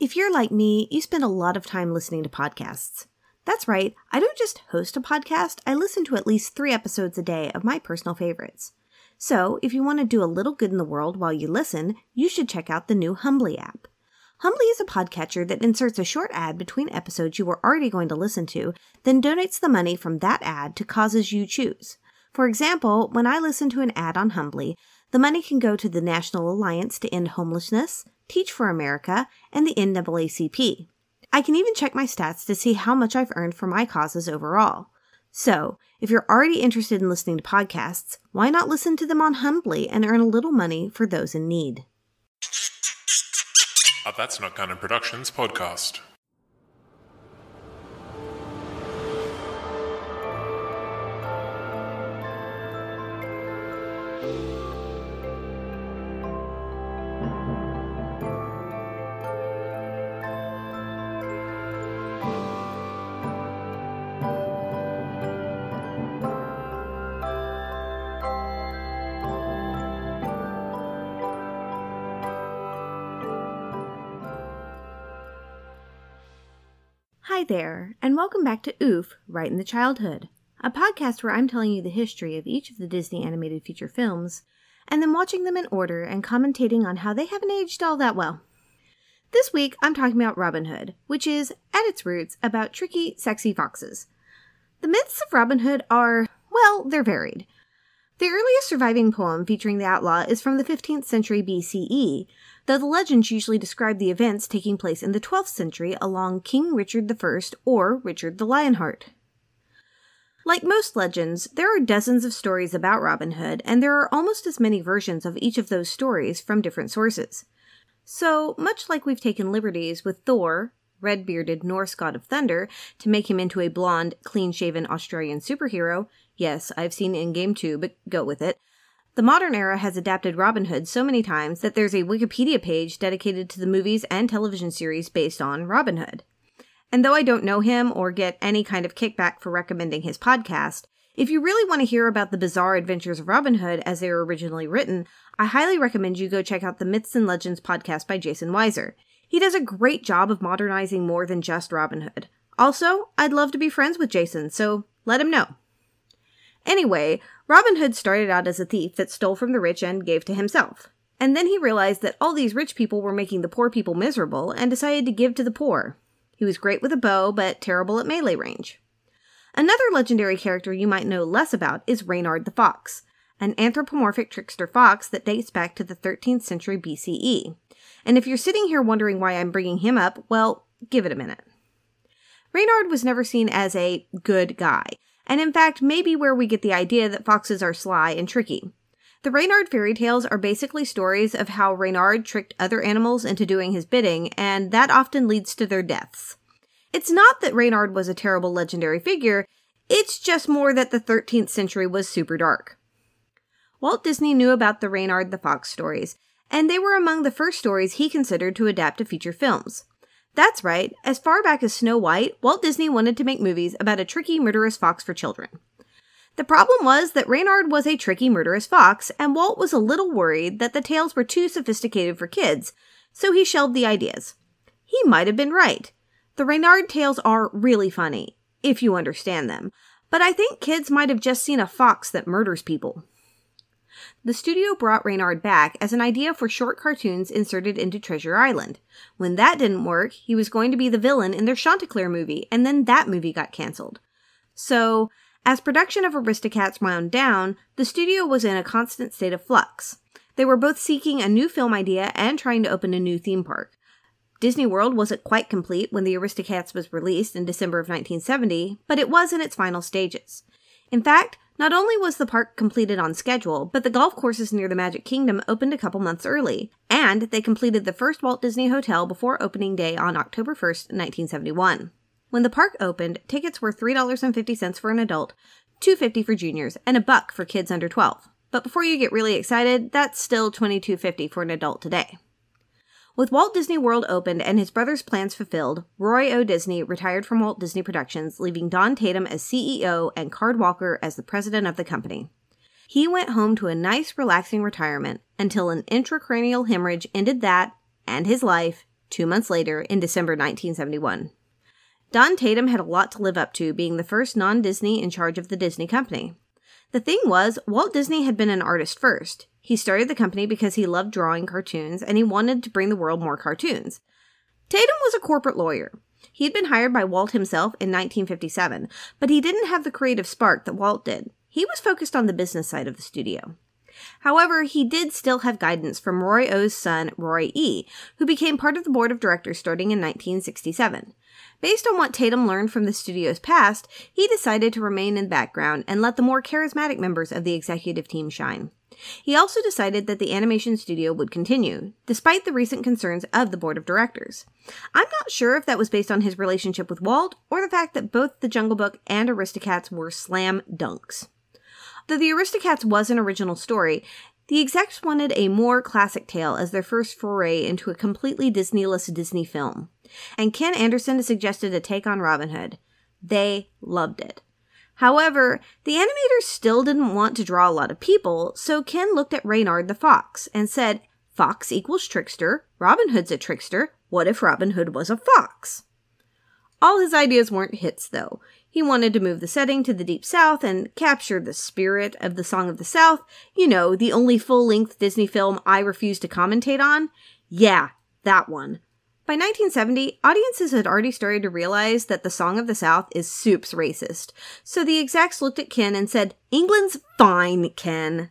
If you're like me, you spend a lot of time listening to podcasts. That's right, I don't just host a podcast, I listen to at least three episodes a day of my personal favorites. So, if you want to do a little good in the world while you listen, you should check out the new Humbly app. Humbly is a podcatcher that inserts a short ad between episodes you were already going to listen to, then donates the money from that ad to causes you choose. For example, when I listen to an ad on Humbly, the money can go to the National Alliance to End Homelessness, Teach for America, and the NAACP. I can even check my stats to see how much I've earned for my causes overall. So, if you're already interested in listening to podcasts, why not listen to them on Humbly and earn a little money for those in need? That's Not Canon Productions podcast. Hi there, and welcome back to Oof, Right in the Childhood, a podcast where I'm telling you the history of each of the Disney animated feature films, and then watching them in order and commentating on how they haven't aged all that well. This week, I'm talking about Robin Hood, which is, at its roots, about tricky, sexy foxes. The myths of Robin Hood are, well, they're varied. The earliest surviving poem featuring the outlaw is from the 15th century BCE, though the legends usually describe the events taking place in the 12th century along King Richard I or Richard the Lionheart. Like most legends, there are dozens of stories about Robin Hood, and there are almost as many versions of each of those stories from different sources. So, much like we've taken liberties with Thor, red bearded Norse god of thunder, to make him into a blonde, clean shaven Australian superhero, Yes, I've seen Endgame too, but go with it. The modern era has adapted Robin Hood so many times that there's a Wikipedia page dedicated to the movies and television series based on Robin Hood. And though I don't know him or get any kind of kickback for recommending his podcast, if you really want to hear about the bizarre adventures of Robin Hood as they were originally written, I highly recommend you go check out the Myths and Legends podcast by Jason Weiser. He does a great job of modernizing more than just Robin Hood. Also, I'd love to be friends with Jason, so let him know. Anyway, Robin Hood started out as a thief that stole from the rich and gave to himself. And then he realized that all these rich people were making the poor people miserable and decided to give to the poor. He was great with a bow, but terrible at melee range. Another legendary character you might know less about is Reynard the Fox, an anthropomorphic trickster fox that dates back to the 13th century BCE. And if you're sitting here wondering why I'm bringing him up, well, give it a minute. Reynard was never seen as a good guy, and in fact maybe where we get the idea that foxes are sly and tricky. The Reynard fairy tales are basically stories of how Reynard tricked other animals into doing his bidding, and that often leads to their deaths. It's not that Reynard was a terrible legendary figure, it's just more that the 13th century was super dark. Walt Disney knew about the Reynard the Fox stories, and they were among the first stories he considered to adapt to feature films. That's right, as far back as Snow White, Walt Disney wanted to make movies about a tricky, murderous fox for children. The problem was that Reynard was a tricky, murderous fox, and Walt was a little worried that the tales were too sophisticated for kids, so he shelved the ideas. He might have been right. The Reynard tales are really funny, if you understand them, but I think kids might have just seen a fox that murders people. The studio brought Reynard back as an idea for short cartoons inserted into Treasure Island. When that didn't work, he was going to be the villain in their Chanticleer movie, and then that movie got cancelled. So, as production of Aristocats wound down, the studio was in a constant state of flux. They were both seeking a new film idea and trying to open a new theme park. Disney World wasn't quite complete when the Aristocats was released in December of 1970, but it was in its final stages. In fact, not only was the park completed on schedule, but the golf courses near the Magic Kingdom opened a couple months early, and they completed the first Walt Disney Hotel before opening day on October 1st, 1971. When the park opened, tickets were $3.50 for an adult, $2.50 for juniors, and a buck for kids under 12. But before you get really excited, that's still $22.50 for an adult today. With Walt Disney World opened and his brother's plans fulfilled, Roy O. Disney retired from Walt Disney Productions, leaving Don Tatum as CEO and Card Walker as the president of the company. He went home to a nice, relaxing retirement until an intracranial hemorrhage ended that and his life two months later in December 1971. Don Tatum had a lot to live up to, being the first non Disney in charge of the Disney company. The thing was, Walt Disney had been an artist first. He started the company because he loved drawing cartoons and he wanted to bring the world more cartoons. Tatum was a corporate lawyer. He had been hired by Walt himself in 1957, but he didn't have the creative spark that Walt did. He was focused on the business side of the studio. However, he did still have guidance from Roy O's son, Roy E., who became part of the board of directors starting in 1967. Based on what Tatum learned from the studio's past, he decided to remain in the background and let the more charismatic members of the executive team shine. He also decided that the animation studio would continue, despite the recent concerns of the board of directors. I'm not sure if that was based on his relationship with Walt or the fact that both The Jungle Book and Aristocats were slam dunks. Though The Aristocats was an original story, the execs wanted a more classic tale as their first foray into a completely Disneyless Disney film. And Ken Anderson suggested a take on Robin Hood. They loved it. However, the animators still didn't want to draw a lot of people, so Ken looked at Reynard the fox and said, Fox equals trickster, Robin Hood's a trickster, what if Robin Hood was a fox? All his ideas weren't hits, though. He wanted to move the setting to the Deep South and capture the spirit of the Song of the South. You know, the only full length Disney film I refuse to commentate on. Yeah, that one. By 1970, audiences had already started to realize that the Song of the South is soups racist. So the execs looked at Ken and said, England's fine, Ken.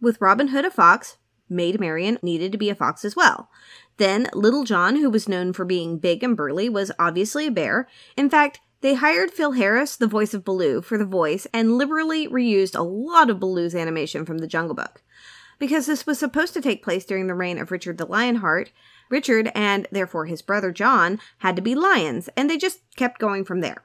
With Robin Hood a fox, Maid Marian needed to be a fox as well. Then Little John, who was known for being big and burly, was obviously a bear. In fact, they hired Phil Harris, the voice of Baloo, for the voice and liberally reused a lot of Baloo's animation from the Jungle Book. Because this was supposed to take place during the reign of Richard the Lionheart, Richard and therefore his brother John had to be lions, and they just kept going from there.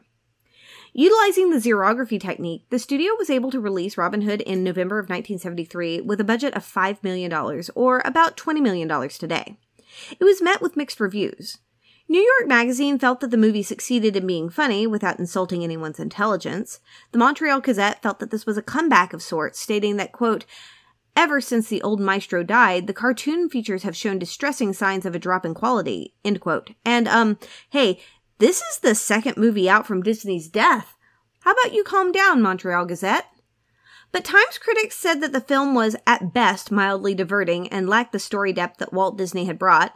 Utilizing the xerography technique, the studio was able to release Robin Hood in November of 1973 with a budget of $5 million, or about $20 million today. It was met with mixed reviews. New York Magazine felt that the movie succeeded in being funny without insulting anyone's intelligence. The Montreal Gazette felt that this was a comeback of sorts, stating that, quote, Ever since the old maestro died, the cartoon features have shown distressing signs of a drop in quality. End quote. And, um, hey, this is the second movie out from Disney's death. How about you calm down, Montreal Gazette? But Times critics said that the film was, at best, mildly diverting and lacked the story depth that Walt Disney had brought.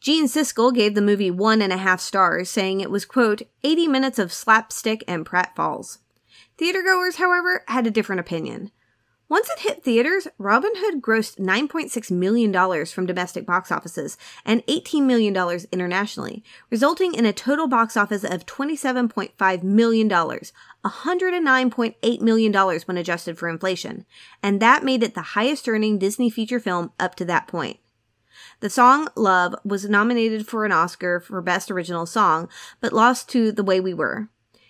Gene Siskel gave the movie one and a half stars, saying it was, quote, 80 minutes of slapstick and pratfalls. Theatergoers, however, had a different opinion. Once it hit theaters, Robin Hood grossed $9.6 million from domestic box offices and $18 million internationally, resulting in a total box office of $27.5 million, $109.8 million when adjusted for inflation, and that made it the highest earning Disney feature film up to that point. The song Love was nominated for an Oscar for Best Original Song, but lost to The Way We Were.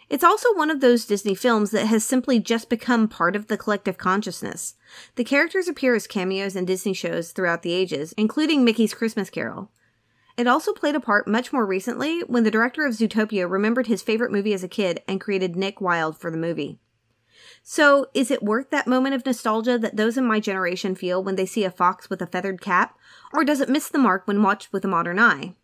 It's also one of those Disney films that has simply just become part of the collective consciousness. The characters appear as cameos in Disney shows throughout the ages, including Mickey's Christmas Carol. It also played a part much more recently when the director of Zootopia remembered his favorite movie as a kid and created Nick Wilde for the movie. So, is it worth that moment of nostalgia that those in my generation feel when they see a fox with a feathered cap, or does it miss the mark when watched with a modern eye?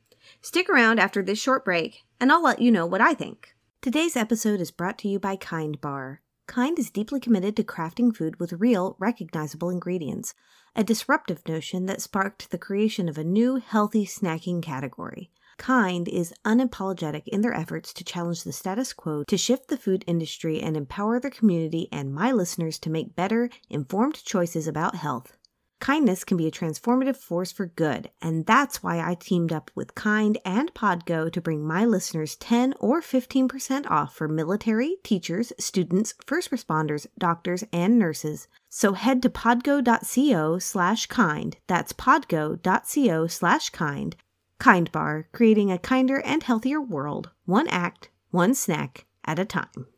Stick around after this short break, and I'll let you know what I think. Today's episode is brought to you by Kind Bar. Kind is deeply committed to crafting food with real, recognizable ingredients, a disruptive notion that sparked the creation of a new, healthy snacking category. Kind is unapologetic in their efforts to challenge the status quo, to shift the food industry, and empower their community and my listeners to make better, informed choices about health. Kindness can be a transformative force for good, and that's why I teamed up with Kind and Podgo to bring my listeners 10 or 15% off for military, teachers, students, first responders, doctors, and nurses. So head to podgo.co slash kind. That's podgo.co slash kind. Kind Bar, creating a kinder and healthier world, one act, one snack at a time.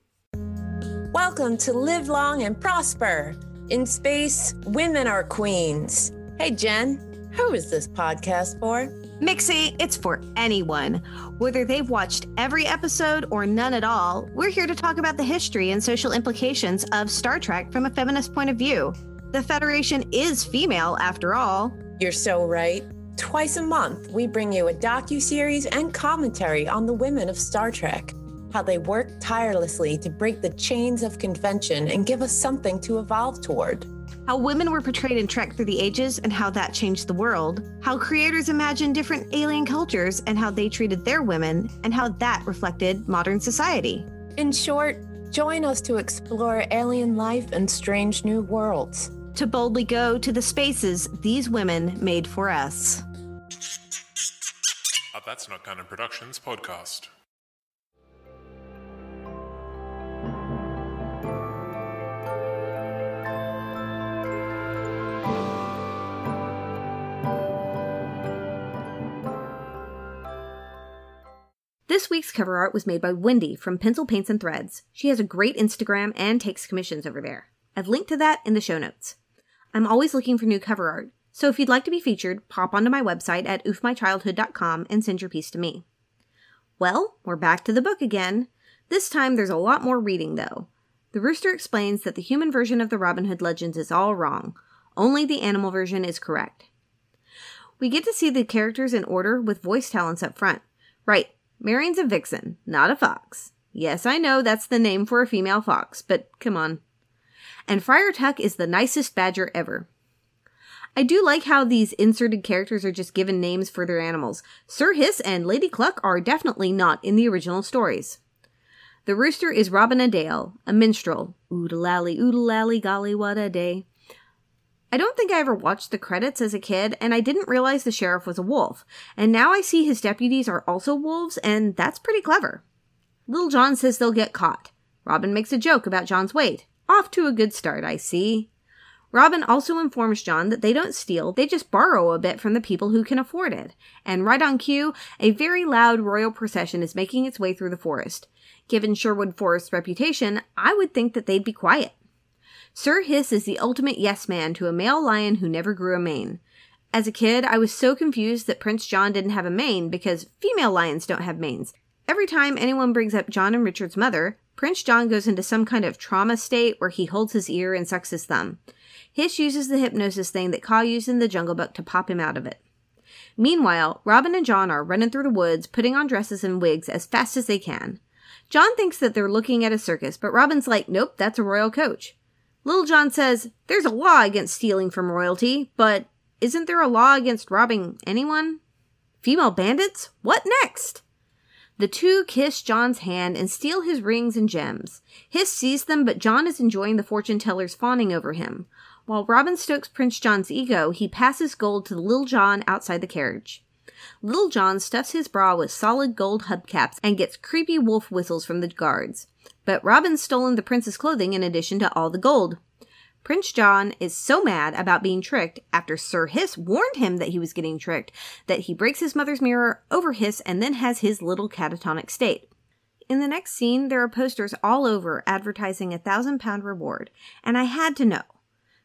Welcome to Live Long and Prosper in space, women are queens. Hey, Jen, who is this podcast for? Mixie, it's for anyone. Whether they've watched every episode or none at all, we're here to talk about the history and social implications of Star Trek from a feminist point of view. The Federation is female, after all. You're so right. Twice a month, we bring you a docu-series and commentary on the women of Star Trek, how they work tirelessly to break the chains of convention and give us something to evolve toward. How women were portrayed in Trek through the ages and how that changed the world. How creators imagined different alien cultures and how they treated their women and how that reflected modern society. In short, join us to explore alien life and strange new worlds. To boldly go to the spaces these women made for us. A That's Not Canon Productions podcast. This week's cover art was made by Wendy from Pencil Paints and Threads. She has a great Instagram and takes commissions over there. I've linked to that in the show notes. I'm always looking for new cover art, so if you'd like to be featured, pop onto my website at oofmychildhood.com and send your piece to me. Well, we're back to the book again. This time there's a lot more reading, though. The rooster explains that the human version of the Robin Hood legends is all wrong. Only the animal version is correct. We get to see the characters in order with voice talents up front. Right, Marion's a vixen, not a fox. Yes, I know that's the name for a female fox, but come on. And Friar Tuck is the nicest badger ever. I do like how these inserted characters are just given names for their animals. Sir Hiss and Lady Cluck are definitely not in the original stories. The rooster is Robin Adair, a minstrel. Oodalally, oodalally, golly, what a day. I don't think I ever watched the credits as a kid, and I didn't realize the sheriff was a wolf. And now I see his deputies are also wolves, and that's pretty clever. Little John says they'll get caught. Robin makes a joke about John's weight. Off to a good start, I see. Robin also informs John that they don't steal, they just borrow a bit from the people who can afford it. And right on cue, a very loud royal procession is making its way through the forest. Given Sherwood Forest's reputation, I would think that they'd be quiet. Sir Hiss is the ultimate yes man to a male lion who never grew a mane. As a kid, I was so confused that Prince John didn't have a mane because female lions don't have manes. Every time anyone brings up John and Richard's mother, Prince John goes into some kind of trauma state where he holds his ear and sucks his thumb. Hiss uses the hypnosis thing that Kaa used in the Jungle Book to pop him out of it. Meanwhile, Robin and John are running through the woods, putting on dresses and wigs as fast as they can. John thinks that they're looking at a circus, but Robin's like, nope, that's a royal coach. Little John says, There's a law against stealing from royalty, but isn't there a law against robbing anyone? Female bandits? What next? The two kiss John's hand and steal his rings and gems. Hiss sees them, but John is enjoying the fortune teller's fawning over him. While Robin stokes Prince John's ego, he passes gold to Little John outside the carriage. Little John stuffs his bra with solid gold hubcaps and gets creepy wolf whistles from the guards. But Robin's stolen the prince's clothing in addition to all the gold. Prince John is so mad about being tricked after Sir Hiss warned him that he was getting tricked that he breaks his mother's mirror over Hiss and then has his little catatonic state. In the next scene, there are posters all over advertising a thousand pound reward, and I had to know.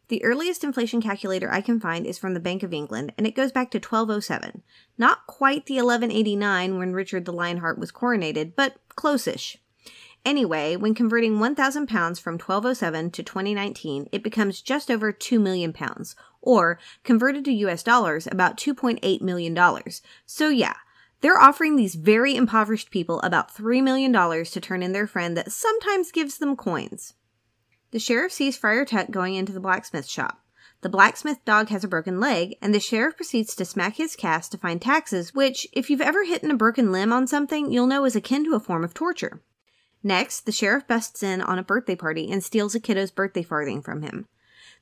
The earliest inflation calculator I can find is from the Bank of England, and it goes back to 1207. Not quite the 1189 when Richard the Lionheart was coronated, but close-ish. Anyway, when converting 1,000 pounds from 1207 to 2019, it becomes just over 2 million pounds, or converted to US dollars, about 2.8 million dollars. So yeah, they're offering these very impoverished people about $3 million to turn in their friend that sometimes gives them coins. The sheriff sees Friar Tuck going into the blacksmith shop. The blacksmith dog has a broken leg, and the sheriff proceeds to smack his cast to find taxes, which, if you've ever hidden a broken limb on something, you'll know is akin to a form of torture. Next, the sheriff busts in on a birthday party and steals a kiddo's birthday farthing from him.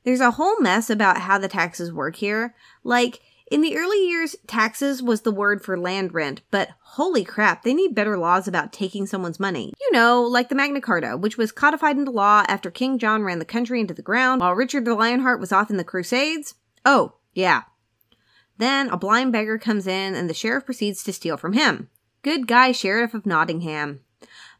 There's a whole mess about how the taxes work here. Like, in the early years, taxes was the word for land rent, but holy crap, they need better laws about taking someone's money. You know, like the Magna Carta, which was codified into law after King John ran the country into the ground while Richard the Lionheart was off in the Crusades. Oh, yeah. Then a blind beggar comes in and the sheriff proceeds to steal from him. Good guy, Sheriff of Nottingham.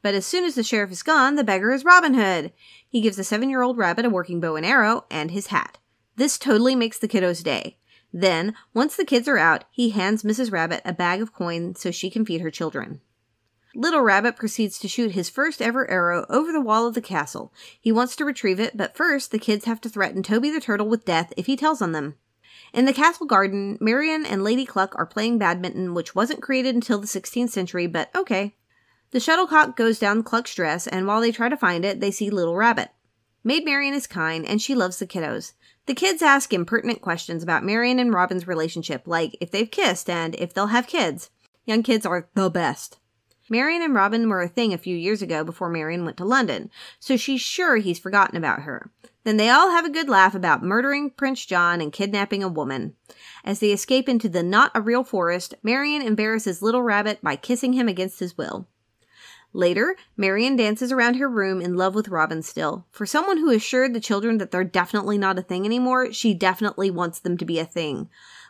But as soon as the sheriff is gone, the beggar is Robin Hood. He gives the seven year old rabbit a working bow and arrow and his hat. This totally makes the kiddo's day. Then, once the kids are out, he hands Mrs. Rabbit a bag of coins so she can feed her children. Little Rabbit proceeds to shoot his first ever arrow over the wall of the castle. He wants to retrieve it, but first the kids have to threaten Toby the Turtle with death if he tells on them. In the castle garden, Marian and Lady Cluck are playing badminton, which wasn't created until the 16th century, but okay. The shuttlecock goes down Cluck's dress, and while they try to find it, they see Little Rabbit. Maid Marian is kind, and she loves the kiddos. The kids ask impertinent questions about Marian and Robin's relationship, like if they've kissed and if they'll have kids. Young kids are the best. Marian and Robin were a thing a few years ago before Marian went to London, so she's sure he's forgotten about her. Then they all have a good laugh about murdering Prince John and kidnapping a woman. As they escape into the not a real forest, Marian embarrasses Little Rabbit by kissing him against his will. Later, Marian dances around her room in love with Robin still. For someone who assured the children that they're definitely not a thing anymore, she definitely wants them to be a thing.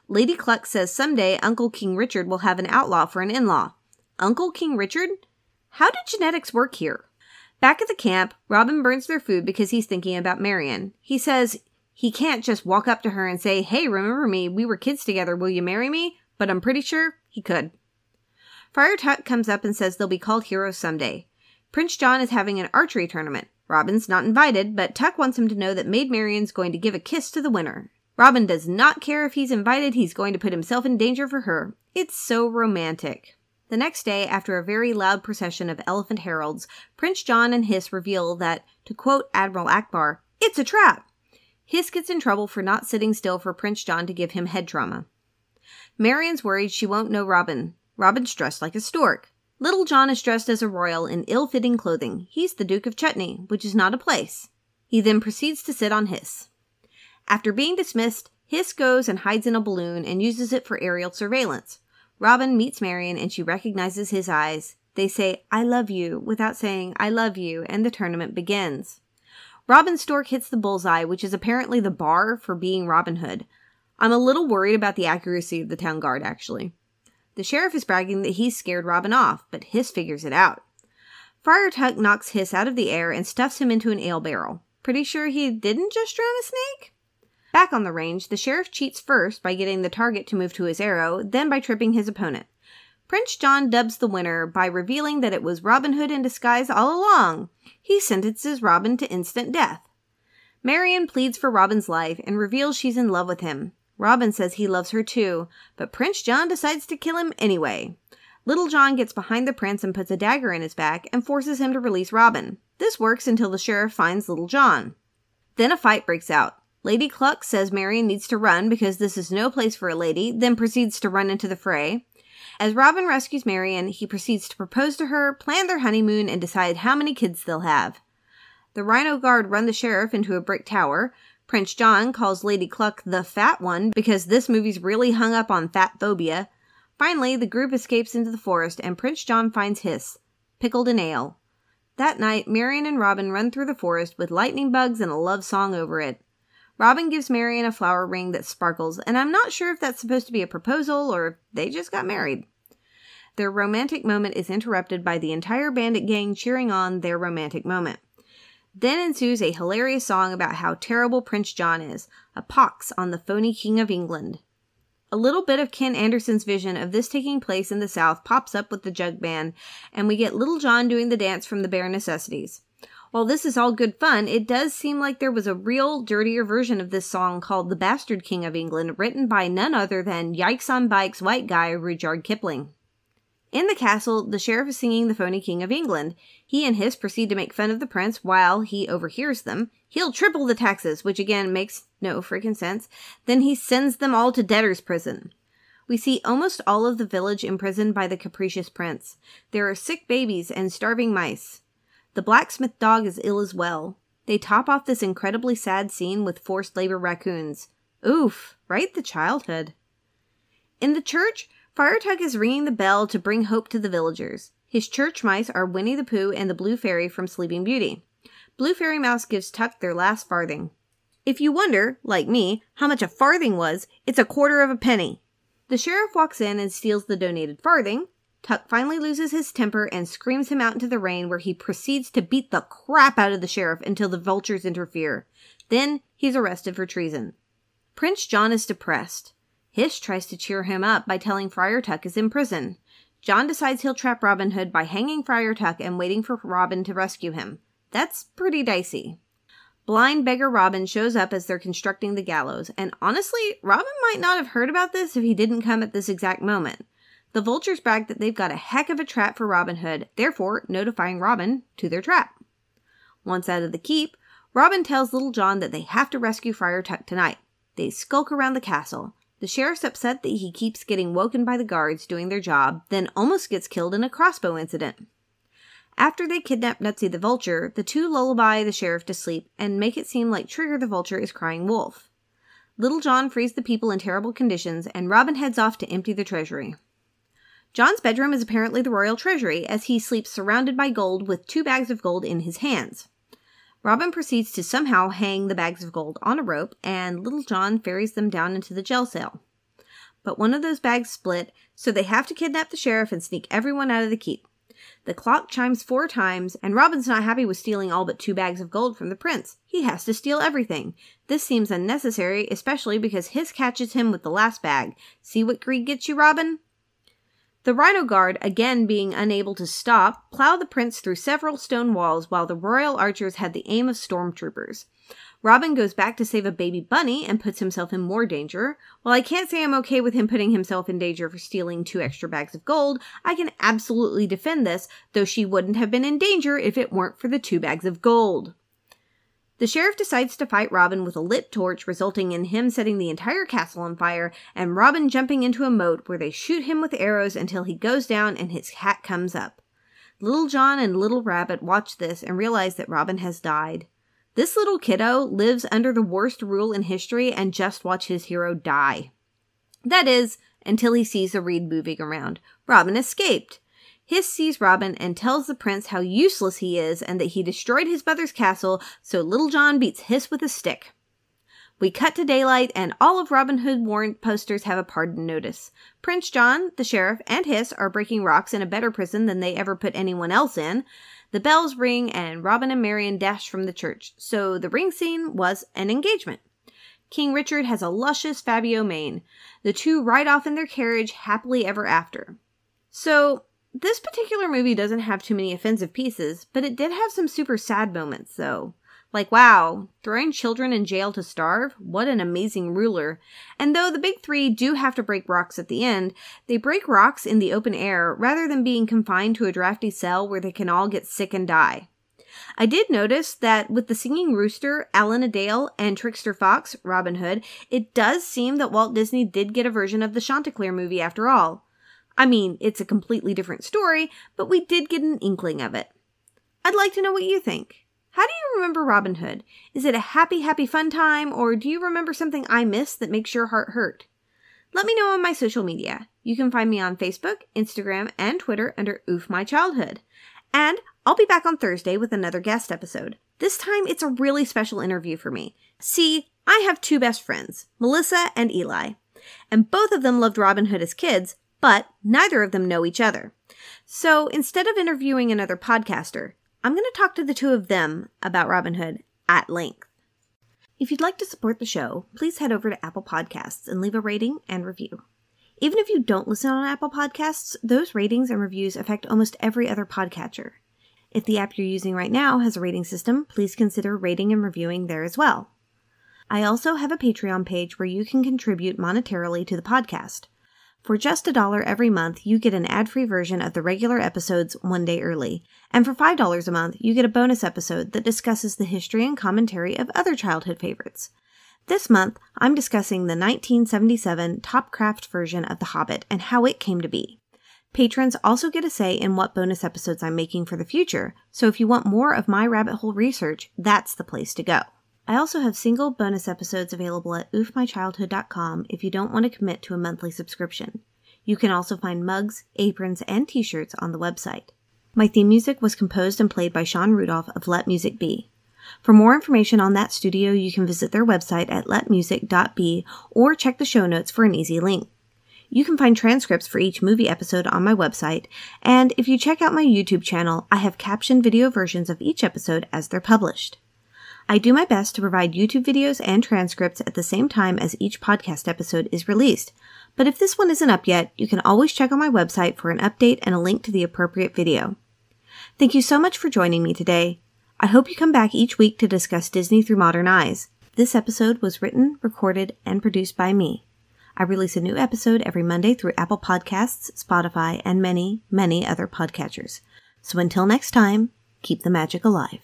Lady Cluck says someday Uncle King Richard will have an outlaw for an in law. Uncle King Richard? How did genetics work here? Back at the camp, Robin burns their food because he's thinking about Marian. He says he can't just walk up to her and say, Hey, remember me? We were kids together. Will you marry me? But I'm pretty sure he could. Friar Tuck comes up and says they'll be called heroes someday. Prince John is having an archery tournament. Robin's not invited, but Tuck wants him to know that Maid Marian's going to give a kiss to the winner. Robin does not care if he's invited, he's going to put himself in danger for her. It's so romantic. The next day, after a very loud procession of elephant heralds, Prince John and Hiss reveal that, to quote Admiral Ackbar, it's a trap. Hiss gets in trouble for not sitting still for Prince John to give him head trauma. Marian's worried she won't know Robin. Robin's dressed like a stork. Little John is dressed as a royal in ill fitting clothing. He's the Duke of Chutney, which is not a place. He then proceeds to sit on Hiss. After being dismissed, Hiss goes and hides in a balloon and uses it for aerial surveillance. Robin meets Marian and she recognizes his eyes. They say, I love you, without saying, I love you, and the tournament begins. Robin Stork hits the bullseye, which is apparently the bar for being Robin Hood. I'm a little worried about the accuracy of the town guard, actually. The sheriff is bragging that he's scared Robin off, but Hiss figures it out. Friar Tuck knocks Hiss out of the air and stuffs him into an ale barrel. Pretty sure he didn't just drown a snake? Back on the range, the sheriff cheats first by getting the target to move to his arrow, then by tripping his opponent. Prince John dubs the winner by revealing that it was Robin Hood in disguise all along. He sentences Robin to instant death. Marian pleads for Robin's life and reveals she's in love with him. Robin says he loves her too, but Prince John decides to kill him anyway. Little John gets behind the prince and puts a dagger in his back and forces him to release Robin. This works until the sheriff finds Little John. Then a fight breaks out. Lady Cluck says Marian needs to run because this is no place for a lady, then proceeds to run into the fray. As Robin rescues Marian, he proceeds to propose to her, plan their honeymoon, and decide how many kids they'll have. The Rhino Guard run the sheriff into a brick tower. Prince John calls Lady Cluck the fat one because this movie's really hung up on fat phobia. Finally, the group escapes into the forest and Prince John finds Hiss, pickled in ale. That night, Marian and Robin run through the forest with lightning bugs and a love song over it. Robin gives Marian a flower ring that sparkles, and I'm not sure if that's supposed to be a proposal or if they just got married. Their romantic moment is interrupted by the entire bandit gang cheering on their romantic moment. Then ensues a hilarious song about how terrible Prince John is, a pox on the phony King of England. A little bit of Ken Anderson's vision of this taking place in the South pops up with the jug band, and we get Little John doing the dance from the Bare Necessities. While this is all good fun, it does seem like there was a real dirtier version of this song called The Bastard King of England, written by none other than Yikes on Bikes white guy Rudyard Kipling. In the castle, the sheriff is singing the phony King of England. He and his proceed to make fun of the prince while he overhears them. He'll triple the taxes, which again makes no freaking sense. Then he sends them all to debtor's prison. We see almost all of the village imprisoned by the capricious prince. There are sick babies and starving mice. The blacksmith dog is ill as well. They top off this incredibly sad scene with forced labor raccoons. Oof, right the childhood. In the church, Tuck is ringing the bell to bring hope to the villagers. His church mice are Winnie the Pooh and the Blue Fairy from Sleeping Beauty. Blue Fairy Mouse gives Tuck their last farthing. If you wonder, like me, how much a farthing was, it's a quarter of a penny. The sheriff walks in and steals the donated farthing, Tuck finally loses his temper and screams him out into the rain, where he proceeds to beat the crap out of the sheriff until the vultures interfere. Then he's arrested for treason. Prince John is depressed. Hiss tries to cheer him up by telling Friar Tuck is in prison. John decides he'll trap Robin Hood by hanging Friar Tuck and waiting for Robin to rescue him. That's pretty dicey. blind beggar Robin shows up as they're constructing the gallows, and honestly, Robin might not have heard about this if he didn't come at this exact moment. The vultures brag that they've got a heck of a trap for Robin Hood, therefore notifying Robin to their trap. Once out of the keep, Robin tells Little John that they have to rescue Friar Tuck tonight. They skulk around the castle. The sheriff's upset that he keeps getting woken by the guards doing their job, then almost gets killed in a crossbow incident. After they kidnap Nutsy the vulture, the two lullaby the sheriff to sleep and make it seem like Trigger the vulture is crying wolf. Little John frees the people in terrible conditions, and Robin heads off to empty the treasury. John's bedroom is apparently the royal treasury, as he sleeps surrounded by gold with two bags of gold in his hands. Robin proceeds to somehow hang the bags of gold on a rope, and Little John ferries them down into the jail cell. But one of those bags split, so they have to kidnap the sheriff and sneak everyone out of the keep. The clock chimes four times, and Robin's not happy with stealing all but two bags of gold from the prince. He has to steal everything. This seems unnecessary, especially because his catches him with the last bag. See what greed gets you, Robin? The Rhino Guard, again being unable to stop, plowed the prince through several stone walls while the royal archers had the aim of stormtroopers. Robin goes back to save a baby bunny and puts himself in more danger. While I can't say I'm okay with him putting himself in danger for stealing two extra bags of gold, I can absolutely defend this, though she wouldn't have been in danger if it weren't for the two bags of gold. The sheriff decides to fight Robin with a lit torch, resulting in him setting the entire castle on fire, and Robin jumping into a moat where they shoot him with arrows until he goes down and his hat comes up. Little John and Little Rabbit watch this and realize that Robin has died. This little kiddo lives under the worst rule in history and just watch his hero die. That is, until he sees a reed moving around. Robin escaped. Hiss sees Robin and tells the prince how useless he is and that he destroyed his mother's castle, so Little John beats Hiss with a stick. We cut to daylight, and all of Robin Hood warrant posters have a pardon notice. Prince John, the sheriff, and Hiss are breaking rocks in a better prison than they ever put anyone else in. The bells ring, and Robin and Marian dash from the church, so the ring scene was an engagement. King Richard has a luscious Fabio mane. The two ride off in their carriage happily ever after. So, this particular movie doesn't have too many offensive pieces, but it did have some super sad moments, though. Like, wow, throwing children in jail to starve? What an amazing ruler. And though the big three do have to break rocks at the end, they break rocks in the open air rather than being confined to a drafty cell where they can all get sick and die. I did notice that with the singing rooster, Allan a Dale, and Trickster Fox, Robin Hood, it does seem that Walt Disney did get a version of the Chanticleer movie after all. I mean, it's a completely different story, but we did get an inkling of it. I'd like to know what you think. How do you remember Robin Hood? Is it a happy, happy fun time, or do you remember something I missed that makes your heart hurt? Let me know on my social media. You can find me on Facebook, Instagram, and Twitter under Oof My Childhood. And I'll be back on Thursday with another guest episode. This time it's a really special interview for me. See, I have two best friends, Melissa and Eli. And both of them loved Robin Hood as kids, but neither of them know each other. So instead of interviewing another podcaster, I'm going to talk to the two of them about Robin Hood at length. If you'd like to support the show, please head over to Apple Podcasts and leave a rating and review. Even if you don't listen on Apple Podcasts, those ratings and reviews affect almost every other podcatcher. If the app you're using right now has a rating system, please consider rating and reviewing there as well. I also have a Patreon page where you can contribute monetarily to the podcast. For just a dollar every month, you get an ad free version of the regular episodes one day early. And for $5 a month, you get a bonus episode that discusses the history and commentary of other childhood favorites. This month, I'm discussing the 1977 Topcraft version of The Hobbit and how it came to be. Patrons also get a say in what bonus episodes I'm making for the future, so if you want more of my rabbit hole research, that's the place to go. I also have single bonus episodes available at oofmychildhood.com if you don't want to commit to a monthly subscription. You can also find mugs, aprons, and t-shirts on the website. My theme music was composed and played by Shawn Rudolph of Let Music Be. For more information on that studio, you can visit their website at letmusic.be or check the show notes for an easy link. You can find transcripts for each movie episode on my website, and if you check out my YouTube channel, I have captioned video versions of each episode as they're published. I do my best to provide YouTube videos and transcripts at the same time as each podcast episode is released. But if this one isn't up yet, you can always check on my website for an update and a link to the appropriate video. Thank you so much for joining me today. I hope you come back each week to discuss Disney through modern eyes. This episode was written, recorded, and produced by me. I release a new episode every Monday through Apple Podcasts, Spotify, and many, many other podcatchers. So until next time, keep the magic alive.